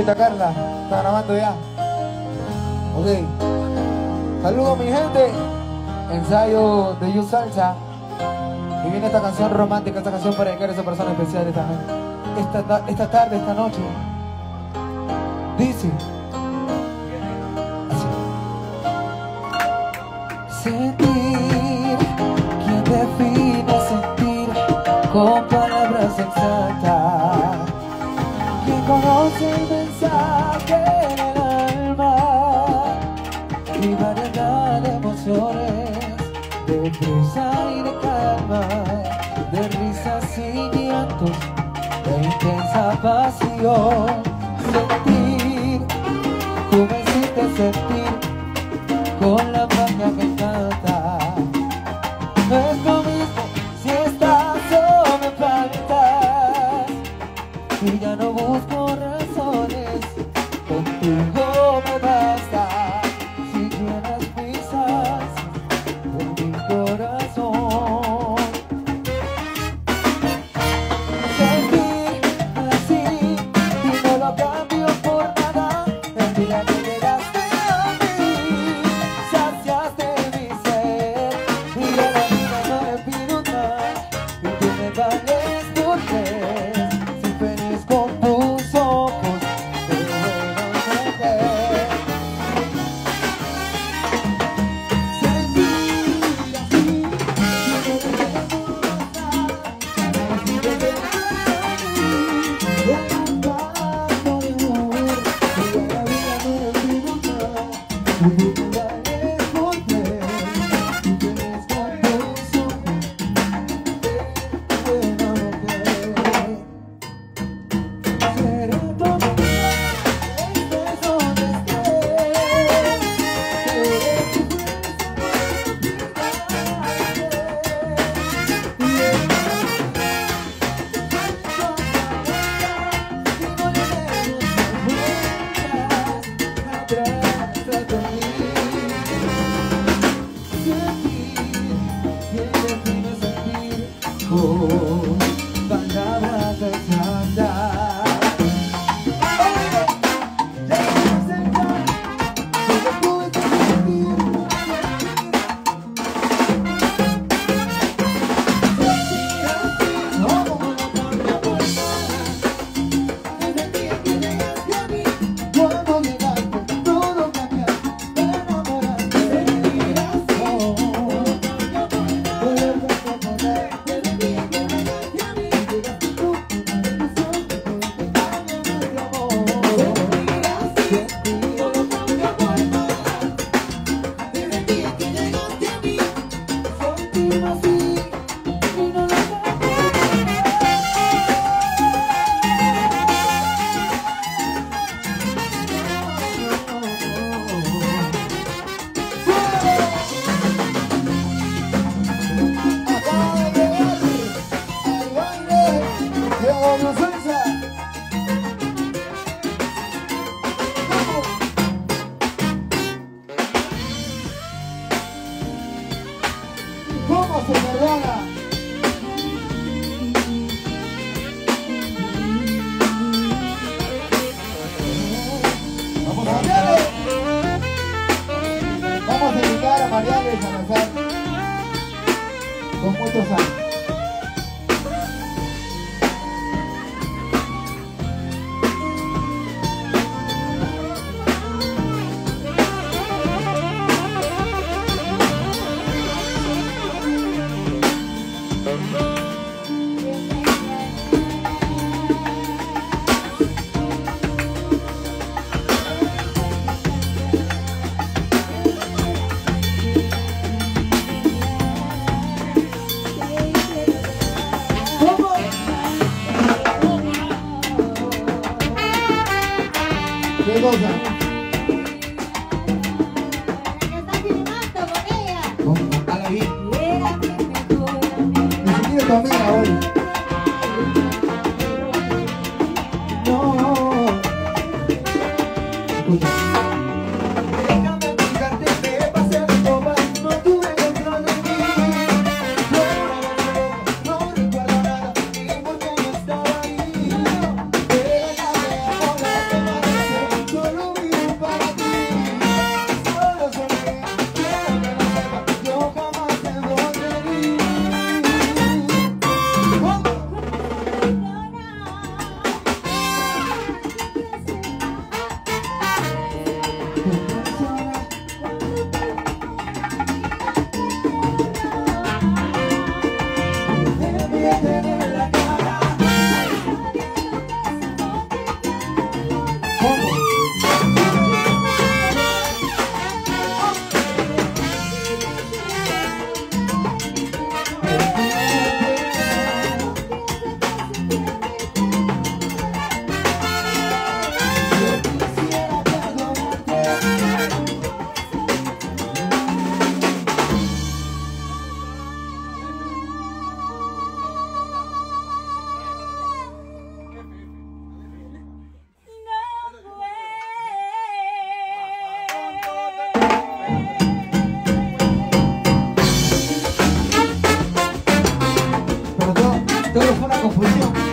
Señorita Carla, está grabando ya. Ok. Saludos mi gente. Ensayo de You Salsa. Y viene esta canción romántica, esta canción para dedicar a esa persona especial esta, esta, esta tarde, esta noche. Dice. Así. Conoce el mensaje en el alma y variedad de emociones, de prisa y de calma, de risas y llantos, de intensa pasión. Sentir, tú me hiciste sentir con la magia que encanta. Y ya no busco razones, contigo me basta. Si llenas pisas de mi corazón. Sentir así y no lo cambio por nada. El que llegaste a mí, saciaste mi ser. Y de la vida no me pido más. Y me vales por tres. ¿Cómo se perdona? Vamos a Mariales. Vamos a dedicar a Mariales Salazar con muchos años. ¿Qué cosa? ¿Cómo? A la vida. Ni siquiera tu amiga hoy. No. Escucha. Y